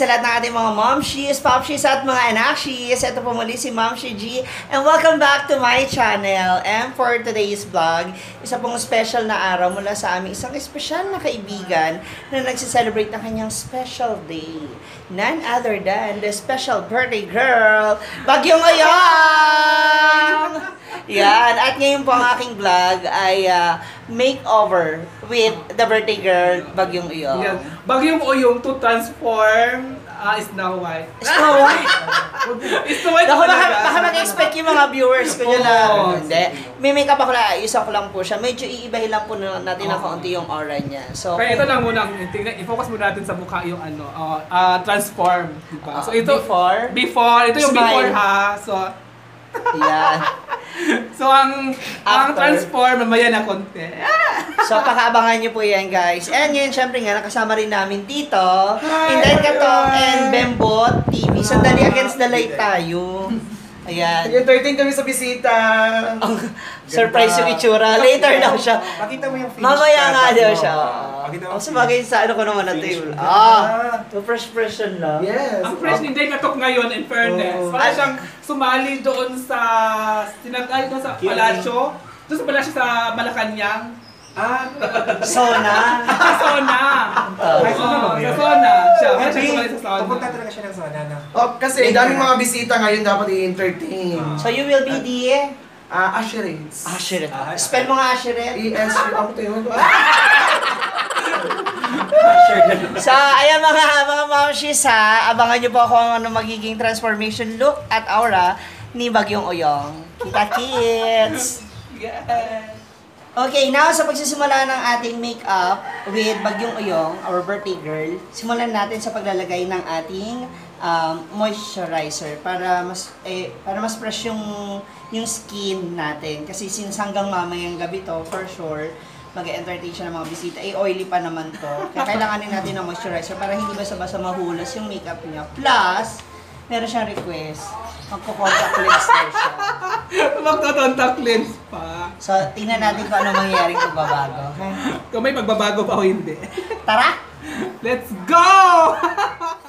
sa lahat ng ating mga momshies, popshies at mga anakshies. Ito po muli si Momshi G. And welcome back to my channel. And for today's vlog, isa pong special na araw mula sa aming isang espesyal na kaibigan na nagsiselebrate ng kanyang special day. None other than the special birthday girl, Bagyong Ayong! Yan. At ngayon po ang aking vlog ay uh, makeover with the birthday girl, Bagyong Uyong. Yan. Bagyong uyong to transform uh, Snow White. Snow White? Snow White Ako, baka, baka mag-expect yung mga viewers ko nyo na, Oo. hindi. May makeup ako na, ayusan ko lang po siya. Medyo iibahin lang po na- natin ng kaunti yung aura niya. So, Kaya ito lang muna, tingnan, i-focus muna natin sa mukha yung ano, uh, uh, transform. Diba? So ito, before, before, ito yung Smile. before ha. So, yan. so ang, ang After. transform, mamaya na konti. So, pakaabangan nyo po yan, guys. And ngayon, syempre nga, nakasama rin namin dito, Hi, Inday Katong everyone! and Bembot TV. Sandali against the light tayo. Ayan. Nag-entertain kami sa bisita. Ang surprise yung itsura. Later daw siya. Pakita mo yung finished Mamaya nga daw siya. Pakita mo Oh, sabagay sa ano ko naman na table. Ah, to first person lang. Yes. Ang fresh ni Dave Natok ngayon, in fairness. Oo. Para siyang sumali doon sa, sinagay doon sa palasyo. Doon sa palasyo sa Malacanang. Ah, Sona. Sa Sona. Ay, Oo, sa? Sona. Siya, siya Happy. sumali sa Sona. Pupunta talaga siya ng sauna na. Oh, kasi daming mga bisita ngayon dapat i-entertain. Ah. So you will be the... Ah, Asherates. Ashiret. Ah, Spell mo nga Ashiret. E-S, ako to yun. So, ayan mga mga mamshis ha, abangan nyo po kung ano magiging transformation look at aura ni Bagyong Oyong. Kita kids! Yes. Okay, now sa pagsisimula ng ating makeup with Bagyong Oyong, our birthday girl, simulan natin sa paglalagay ng ating um, moisturizer para mas eh, para mas fresh yung yung skin natin kasi since hanggang mamayang gabi to for sure mag-entertain siya ng mga bisita, eh oily pa naman to. Kaya kailanganin natin ng moisturizer para hindi basta-basta mahulas yung makeup niya. Plus, meron siyang request. Magko-contact lens daw siya. Magtotontak lens pa. So, tingnan natin kung ano mangyayaring pagbabago. Okay? Kung may magbabago pa o hindi. Tara! Let's go!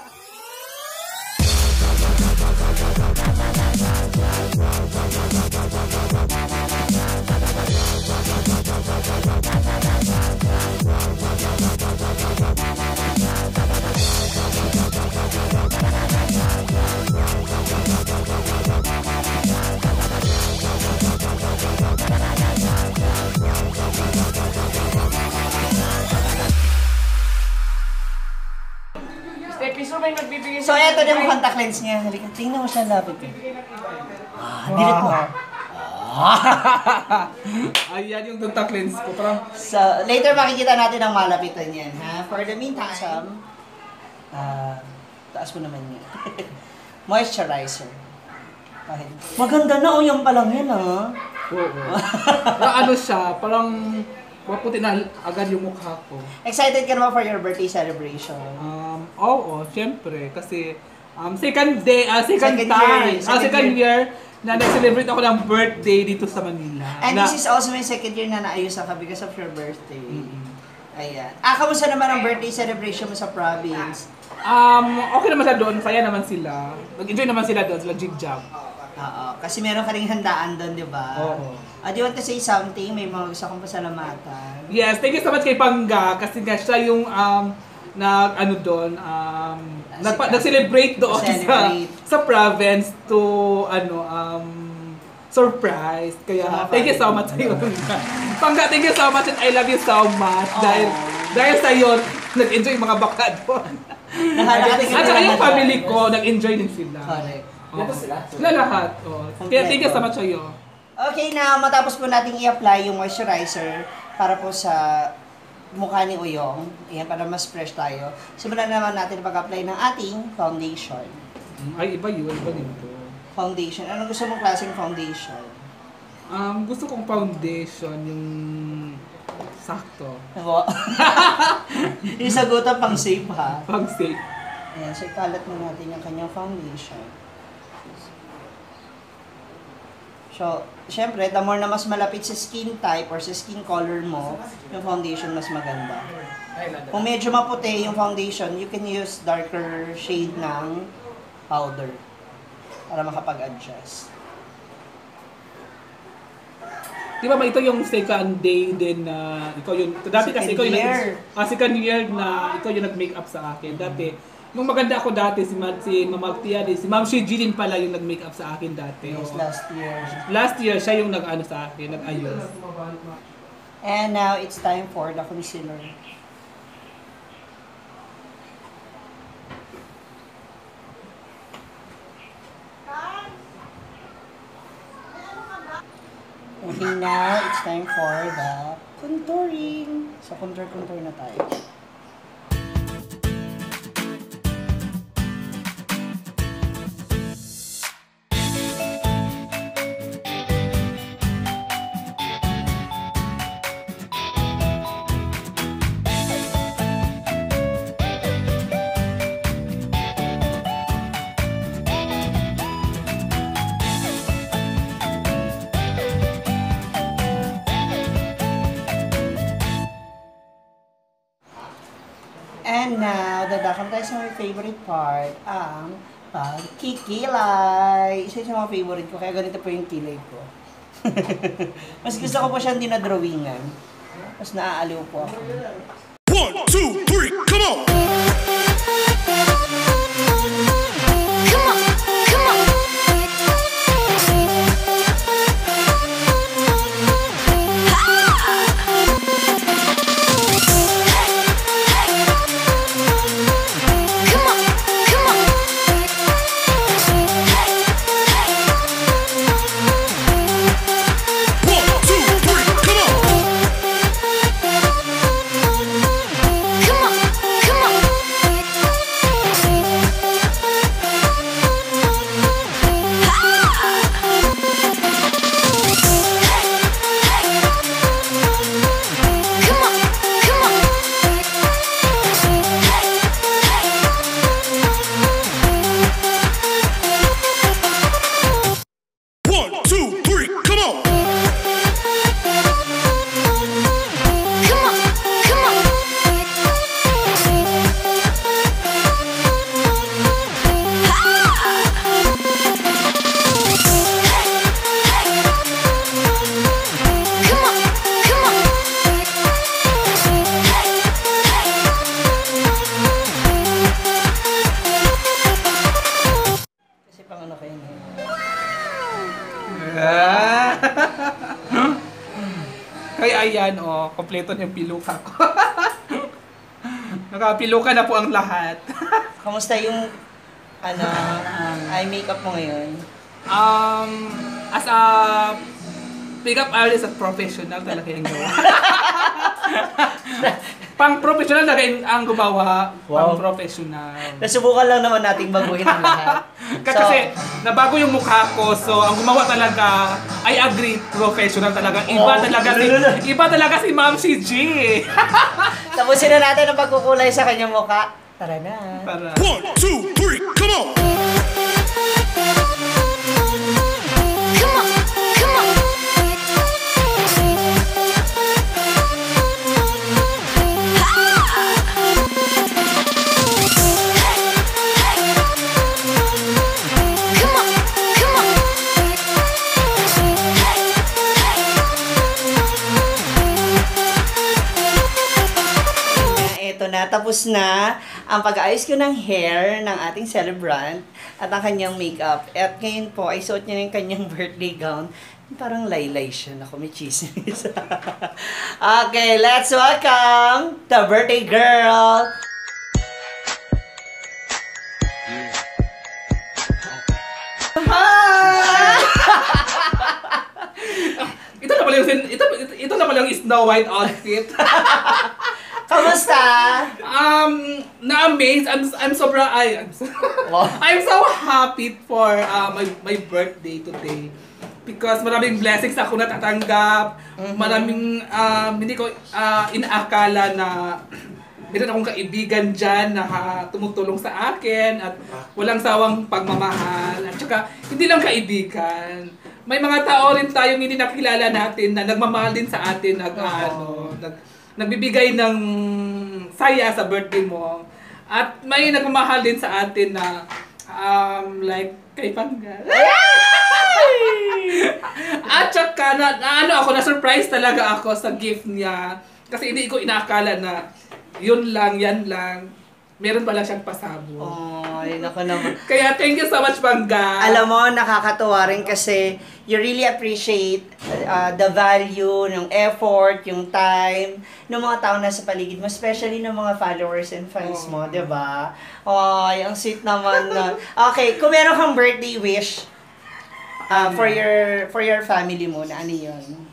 Eto na yung contact lens niya. Halika, tingnan mo siya lapit. eh. Ah, dilit mo. Ayan yung contact lens ko. Parang, So, later makikita natin ang malapitan yan, ha? For the meantime, ah, taas mo naman yan. Moisturizer. Okay. Maganda na, oh, yan pa lang yan, ha? oo. Parang ano siya, parang maputi na agad yung mukha ko. Excited ka naman for your birthday celebration? Um, oo, syempre. Kasi um, second day, ah, second, Second time, year, ah, second second year, na nag-celebrate ako ng birthday dito sa Manila. And na, this is also my second year na naayusan ka because of your birthday. Mm-mm. Ayan. Ah, kamusta naman ang birthday celebration mo sa province? Um, okay naman sila doon, kaya naman sila. Nag-enjoy naman sila doon, sila jig-jab. Oo. Kasi meron ka ring handaan doon, di ba? Oo. Ah, do you want to say something? May mga gusto kong pasalamatan. Yes, thank you so much kay Pangga kasi nga siya yung um, nag ano doon um nagpa, nag-celebrate doon sa Celebrate. sa province to ano um surprise. Kaya Sa thank you so much sa iyo. Pangga, thank you so much and I love you so much dahil Aw. dahil sa iyo nag-enjoy yung mga baka doon. At saka yung family ko nag-enjoy din sila. Correct. Oo. Sila lahat. Oh. Kaya thank you so much sa iyo. Okay na, matapos po nating i-apply yung moisturizer para po sa mukha ni Uyong. Ayan, para mas fresh tayo. Simulan naman natin pag-apply ng ating foundation. Ay, iba yun. Iba din to. Foundation. Anong gusto mong klaseng foundation? Um, gusto kong foundation yung sakto. Ako? yung sagutan pang safe ha. Pang safe. Ayan, so ikalat mo natin yung kanyang foundation. So, syempre, the more na mas malapit sa skin type or sa skin color mo, yung foundation mas maganda. Kung medyo maputi yung foundation, you can use darker shade ng powder para makapag-adjust. Di ba ba ito yung second day din na ikaw yung dati kasi Second ikaw yung year. ah, second year na ikaw yung nag-makeup sa akin. Dati nung maganda ako dati si Ma, si Ma'am Altia, si Ma'am Shiji din pala yung nag-makeup sa akin dati. Yes, last year. Last year siya yung nag-ano sa akin, nag-ayos. And now, it's time for the concealer. Okay, now, it's time for the contouring. So, contour-contour na tayo. And now, dadakan tayo sa my favorite part, ang pagkikilay. Isa sa mga favorite ko, kaya ganito po yung kilay ko. Mas gusto ko po siyang dinadrawingan. Mas naaaliw po ako. One, two, ngayon. Kaya ayan, oh, kompleto yung piluka ko. Nakapiluka na po ang lahat. Kamusta yung ano, eye makeup mo ngayon? Um, as a pick-up artist at professional talaga yung gawa. Pang professional talaga yung ang gumawa. Pang Wow. professional. Nasubukan lang naman nating baguhin ang lahat. Kasi nabago yung mukha ko, so ang gumawa talaga, I agree, professional talaga. Iba Oh, talaga si, na. iba talaga si Ma'am si G. Tapusin na natin ang pagkukulay sa kanyang mukha. Tara na. Para. One, two, three, come on! Tapos na ang pag-aayos ko ng hair ng ating celebrant at ang kanyang makeup. At ngayon po, ay suot niya yung kanyang birthday gown. Parang laylay siya. Naku, may chismis. okay, let's welcome the birthday girl! Ito na pala yung, ito, ito, ito na pala yung Snow White outfit. Kamusta? um, na-amaze. I'm, I'm sobra, ay, I'm so. I'm so happy for uh, my, my birthday today. Because maraming blessings ako natatanggap. Maraming, um, hindi ko uh, inaakala na meron akong kaibigan dyan na ha, tumutulong sa akin at walang sawang pagmamahal. At saka, hindi lang kaibigan. May mga tao rin tayong hindi nakilala natin na nagmamahal din sa atin, nag, ano, nag, nagbibigay ng saya sa birthday mo. At may nagmamahal din sa atin na um, like kay Pangga. At saka, na, na, ano ako, na-surprise talaga ako sa gift niya. Kasi hindi ko inaakala na yun lang, yan lang. Meron pala siyang pasabog. Oh, yun ako naman. Kaya thank you so much, Pangga. Alam mo, nakakatuwa rin kasi you really appreciate uh, the value, ng effort, yung time, ng mga tao na sa paligid mo, especially ng mga followers and fans mo, di ba? Ay, ang sweet naman na. Okay, kung meron kang birthday wish uh, for your for your family mo, na ano yun?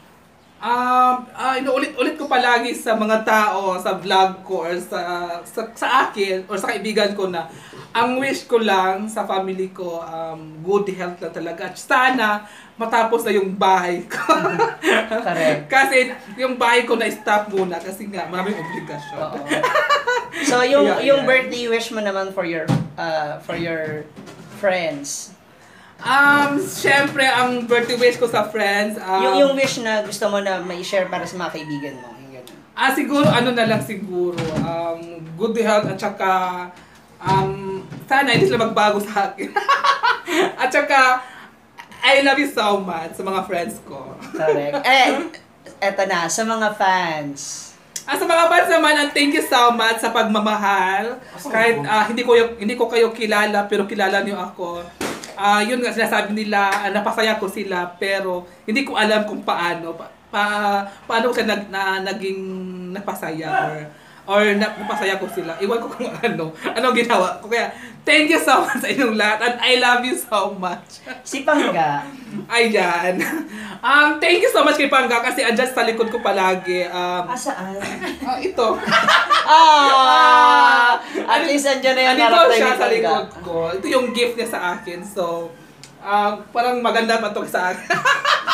Um, ah, inuulit-ulit ko palagi sa mga tao, sa vlog ko, or sa, sa, sa akin, or sa kaibigan ko na, ang wish ko lang sa family ko, um, good health na talaga. At sana, matapos na yung bahay ko. Correct. kasi, yung bahay ko na-stop muna kasi nga, maraming obligasyon. Oo. So, yung Yeah, yung yeah. birthday wish mo naman for your uh, for your friends. Um, syempre, ang birthday wish ko sa friends, um, yung yung wish na gusto mo na mai-share para sa mga kaibigan mo. Yung ganun. Ah, siguro, ano na lang siguro, um, good health at saka, um, sana hindi sila magbago sa akin. at saka, I love you so much sa mga friends ko. Correct. eh, eto na, sa mga fans. Ah, sa mga fans naman, ang thank you so much sa pagmamahal. Kahit ah, hindi ko yung- hindi ko kayo kilala, pero kilala niyo ako. Ah, yun nga sinasabi nila, ah, napasaya ko sila, pero hindi ko alam kung paano pa, pa- paano ko sila nag, na, naging napasaya or or na, napasaya ko sila. Iwan ko kung ano, ano ginawa ko. Kaya, thank you so much sa inyong lahat and I love you so much. Si Pangga. Ayan. Um, thank you so much kay Pangga kasi andyan sa likod ko palagi. Um, Asaan? ah, ito. Ah! At least andyan na yung harap siya sa likod ko. Ito yung gift niya sa akin. So, ah, parang maganda pa to sa akin.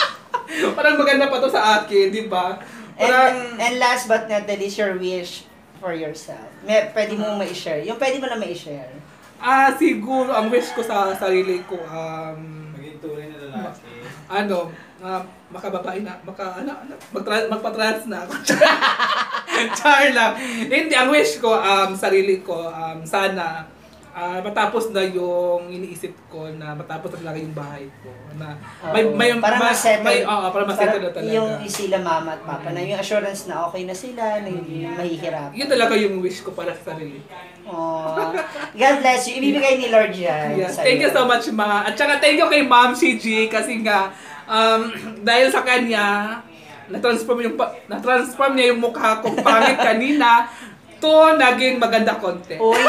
parang maganda pa to sa akin, di ba? Parang, And, and last but not the least, your wish for yourself. May, pwede mo ma-share. Yung pwede mo na ma-share. ah, siguro, ang wish ko sa sarili ko, um, Maging tunay na lalaki. ano, uh, makababae na, maka, ano, ano, magtra- magpa-trans na ako. Char lang. Hindi, ang wish ko, um, sarili ko, um, sana, ah, matapos na yung iniisip ko na matapos na talaga yung bahay ko. Na may, may, para ma- ma-settle. May, oo, para ma-settle na talaga. Yung sila mama at papa na yung assurance na okay na sila, na hindi mahihirap. Yun talaga yung wish ko para sa sarili. Oh, God bless you. Ibibigay ni Lord yan. Sa'yo. Thank you so much, ma. At saka thank you kay Ma'am CG kasi nga, um, dahil sa kanya, na-transform yung na-transform niya yung mukha ko pangit kanina to naging maganda konti. Uy,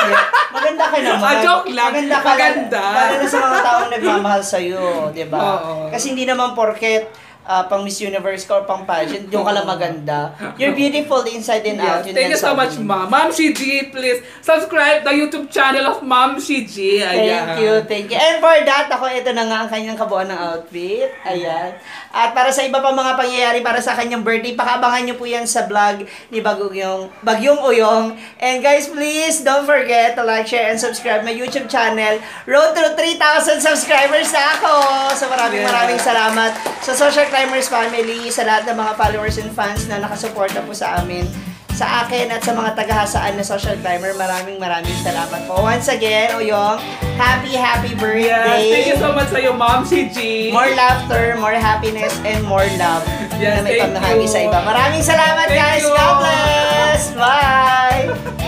maganda ka naman. Ah, joke lang. Maganda ka. Maganda. Lalo na sa mga taong nagmamahal sa'yo, di ba? Kasi hindi naman porket ah, pang Miss Universe ka or pang pageant, yung ka lang maganda. You're beautiful inside and out. Yes. Yun Thank you so sabi much, niya. Ma. Ma'am CG, please subscribe the YouTube channel of Ma'am CG. Ayan. Thank you, thank you. And for that, ako, ito na nga ang kanyang kabuuan ng outfit. Ayan. At para sa iba pa mga pangyayari para sa kanyang birthday, pakabangan nyo po yan sa vlog ni Bagyong, Bagyong Uyong. And guys, please don't forget to like, share, and subscribe my YouTube channel. Road to 3,000 subscribers na ako! So maraming Yeah. maraming salamat sa Social Primers family, sa lahat ng mga followers and fans na nakasuporta po sa amin, sa akin at sa mga tagahasaan na social climber, maraming maraming salamat po. Once again, oh, Oyong, happy, happy birthday. Yes, thank you so much sa iyo, Ma'am si More laughter, more happiness, and more love. Yes, na may thank sa iba. Maraming salamat, thank guys. You. God bless. Bye.